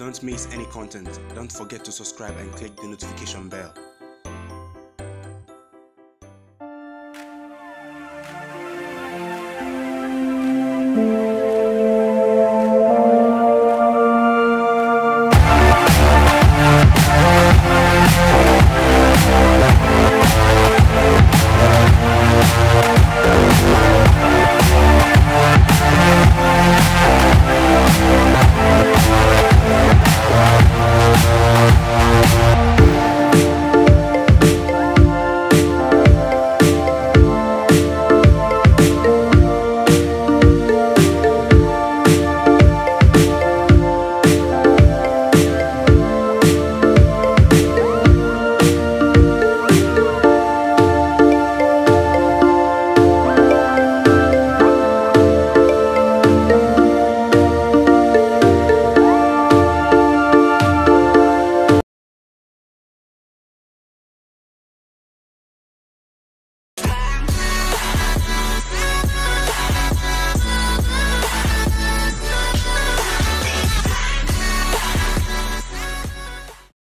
Don't miss any content. Don't forget to subscribe and click the notification bell.